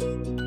you